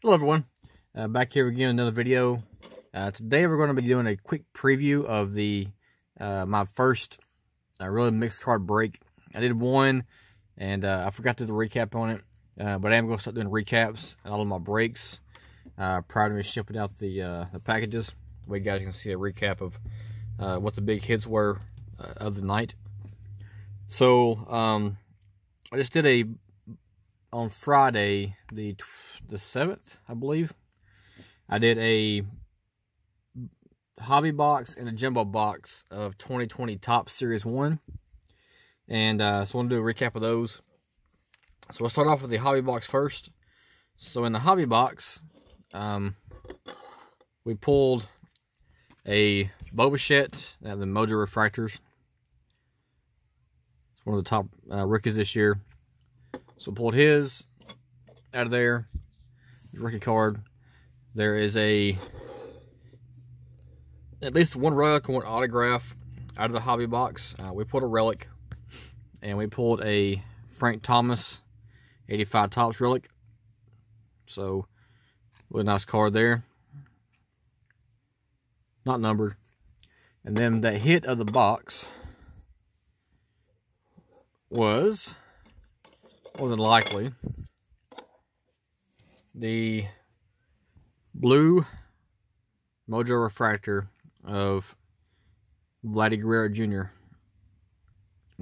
Hello everyone, uh, back here again another video. Uh, today we're going to be doing a quick preview of the uh, my first uh, really mixed card break. I did one and uh, I forgot to do the recap on it, uh, but I am going to start doing recaps on all of my breaks prior to me shipping out the the packages. The way you guys can see a recap of what the big hits were of the night. So um, I just did a on Friday, the the 7th, I believe, I did a hobby box and a jumbo box of 2020 Topps Series 1. And uh, so I want to do a recap of those. So we'll start off with the hobby box first. So in the hobby box, um, we pulled a Bo Bichette, uh, the Mojo Refractors. It's one of the top uh, rookies this year. So pulled his out of there. Rookie card. There is a at least one relic and one autograph out of the hobby box. Uh, we pulled a relic and we pulled a Frank Thomas 85 Topps relic. So, really nice card there. Not numbered. And then the hit of the box was more than likely, the blue Mojo Refractor of Vladdy Guerrero Jr.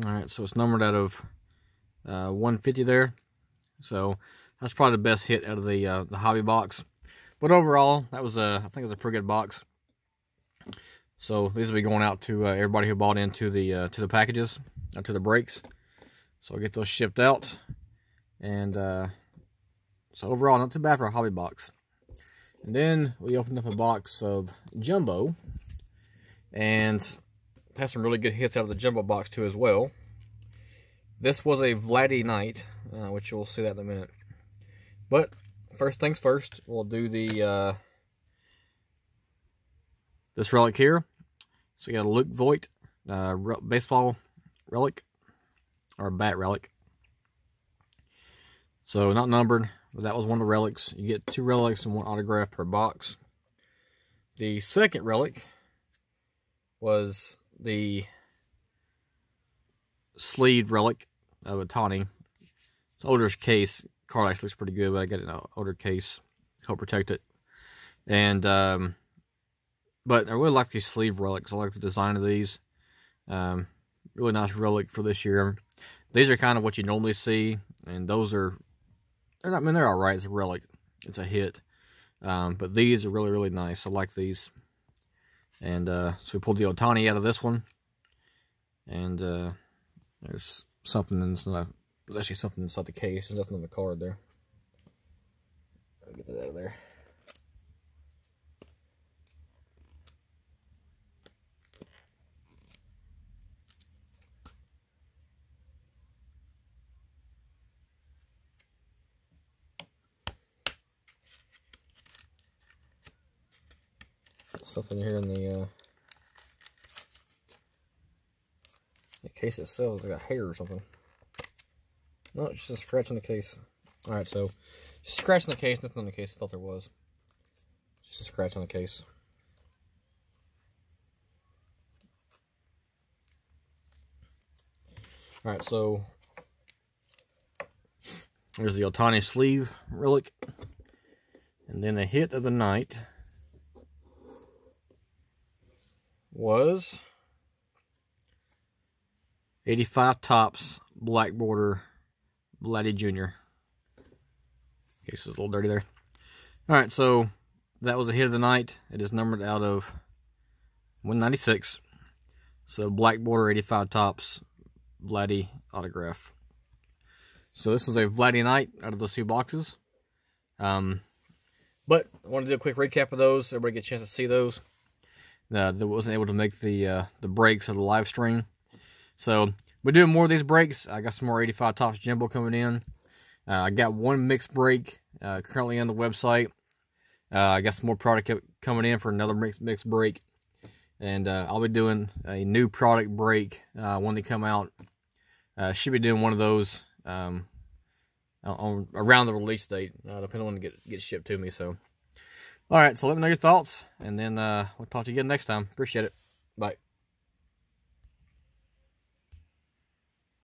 Alright, so it's numbered out of uh, 150 there. So that's probably the best hit out of the uh, the hobby box. But overall, that was a I think it was a pretty good box. So these will be going out to uh, everybody who bought into the uh, to the packages, uh, to the breaks. So I'll get those shipped out. And uh, so overall, not too bad for a hobby box. And then we opened up a box of Jumbo. And had some really good hits out of the Jumbo box too as well. This was a Vladdy night, uh, which you'll see that in a minute. But first things first, we'll do the uh, this relic here. So we got a Luke Voit uh, baseball relic or bat relic. So not numbered, but that was one of the relics. You get two relics and one autograph per box. The second relic was the sleeved relic of Ohtani. It's older case. Card actually looks pretty good, but I got an older case. To help protect it. And, um, but I really like these sleeve relics. I like the design of these. Um, really nice relic for this year. These are kind of what you normally see, and those are they're not, I mean, they're all right. It's a relic. It's a hit. Um, but these are really, really nice. I like these. And uh, so we pulled the Ohtani out of this one. And uh, there's something inside. There's actually something inside the case. There's nothing on the card there. I'll get that out of there. Something here in the, uh, the case itself. It's got hair or something. No, it's just a scratch on the case. Alright, so just scratch on the case, nothing on the case. I thought there was. Just a scratch on the case. Alright, so there's the Ohtani sleeve relic. And then the hit of the night was 85 Topps, black border Vladdy Jr. Case is a little dirty there. All right, so that was a hit of the night. It is numbered out of 196. So black border 85 Topps, Vladdy autograph. So this was a Vladdy night out of those two boxes. Um, but I want to do a quick recap of those. Everybody get a chance to see those uh, that wasn't able to make the uh, the breaks of the live stream. So we're doing more of these breaks. I got some more 85 Topps Jumbo coming in. Uh, I got one mixed break uh, currently on the website. Uh, I got some more product coming in for another mixed, mix break. And uh, I'll be doing a new product break when they come out. should be doing one of those um, on around the release date, depending on when it get, gets shipped to me. So, all right, so let me know your thoughts, and then uh, we'll talk to you again next time. Appreciate it. Bye.